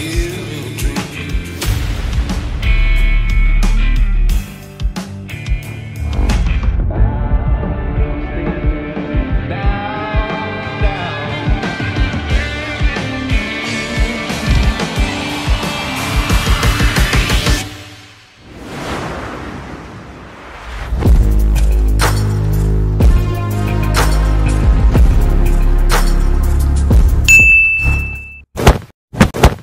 you.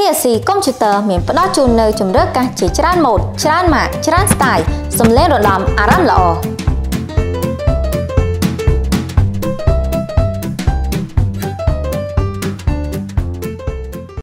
ភាស៊ីកុំព្យូទ័រមានផ្ដល់ជូននៅជម្រើសកាសជាច្រើនម៉ូដច្រើនម៉ាកច្រើនស្ទាយសំឡេងរដំអារម្មណ៍ល្អ